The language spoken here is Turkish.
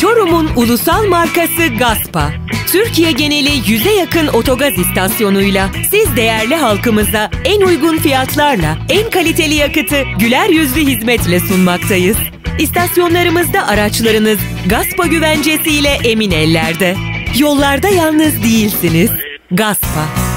Premium'un ulusal markası Gaspa. Türkiye geneli yüze yakın otogaz istasyonuyla siz değerli halkımıza en uygun fiyatlarla en kaliteli yakıtı güler yüzlü hizmetle sunmaktayız. İstasyonlarımızda araçlarınız Gaspa güvencesiyle emin ellerde. Yollarda yalnız değilsiniz. Gaspa.